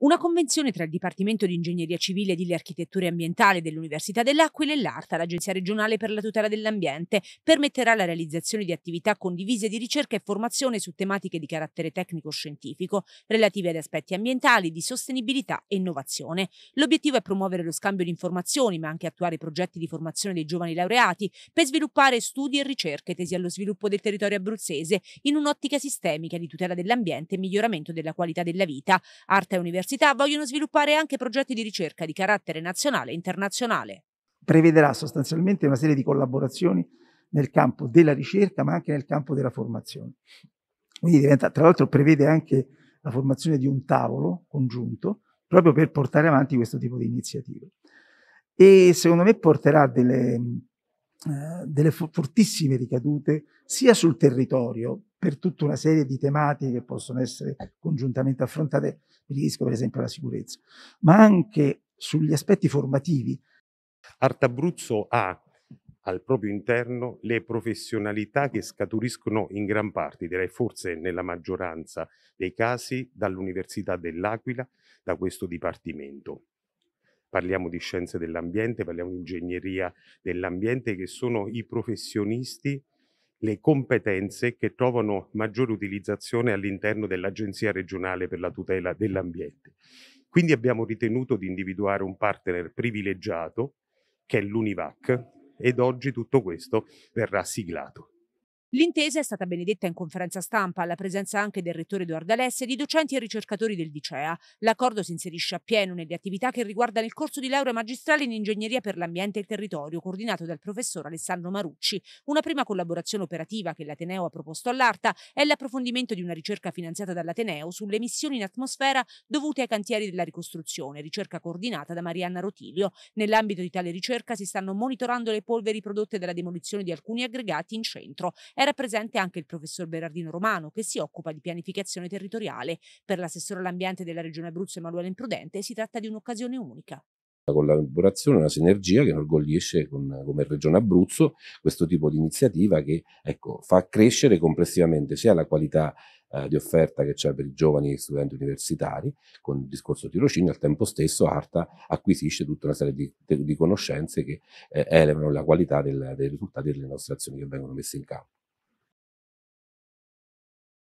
Una convenzione tra il Dipartimento di Ingegneria Civile e di Architettura Ambientale dell'Università dell'Aquila e l'ARTA, l'Agenzia regionale per la tutela dell'ambiente, permetterà la realizzazione di attività condivise di ricerca e formazione su tematiche di carattere tecnico-scientifico relative ad aspetti ambientali, di sostenibilità e innovazione. L'obiettivo è promuovere lo scambio di informazioni, ma anche attuare progetti di formazione dei giovani laureati per sviluppare studi e ricerche tesi allo sviluppo del territorio abruzzese in un'ottica sistemica di tutela dell'ambiente e miglioramento della qualità della vita. Arta e Università università vogliono sviluppare anche progetti di ricerca di carattere nazionale e internazionale. Prevederà sostanzialmente una serie di collaborazioni nel campo della ricerca, ma anche nel campo della formazione. Quindi diventa, tra l'altro prevede anche la formazione di un tavolo congiunto proprio per portare avanti questo tipo di iniziative. E secondo me porterà delle, eh, delle fortissime ricadute sia sul territorio per tutta una serie di tematiche che possono essere congiuntamente affrontate, mi riferisco per esempio alla sicurezza, ma anche sugli aspetti formativi. Art Abruzzo ha al proprio interno le professionalità che scaturiscono in gran parte, direi forse nella maggioranza dei casi, dall'Università dell'Aquila, da questo dipartimento. Parliamo di scienze dell'ambiente, parliamo di ingegneria dell'ambiente, che sono i professionisti le competenze che trovano maggiore utilizzazione all'interno dell'Agenzia regionale per la tutela dell'ambiente. Quindi abbiamo ritenuto di individuare un partner privilegiato che è l'UNIVAC ed oggi tutto questo verrà siglato. L'intesa è stata benedetta in conferenza stampa alla presenza anche del rettore Edoardo Alessi e di docenti e ricercatori del Licea. L'accordo si inserisce appieno nelle attività che riguardano il corso di laurea magistrale in ingegneria per l'ambiente e il territorio, coordinato dal professor Alessandro Marucci. Una prima collaborazione operativa che l'Ateneo ha proposto all'Arta è l'approfondimento di una ricerca finanziata dall'Ateneo sulle emissioni in atmosfera dovute ai cantieri della ricostruzione, ricerca coordinata da Marianna Rotilio. Nell'ambito di tale ricerca si stanno monitorando le polveri prodotte dalla demolizione di alcuni aggregati in centro. Era presente anche il professor Berardino Romano, che si occupa di pianificazione territoriale. Per l'assessore all'ambiente della Regione Abruzzo Emanuele Imprudente si tratta di un'occasione unica una collaborazione, una sinergia che inorgoglisce con, come Regione Abruzzo questo tipo di iniziativa che ecco, fa crescere complessivamente sia la qualità eh, di offerta che c'è per i giovani studenti universitari con il discorso tirocinio, al tempo stesso Arta acquisisce tutta una serie di, di conoscenze che eh, elevano la qualità del, dei risultati delle nostre azioni che vengono messe in campo.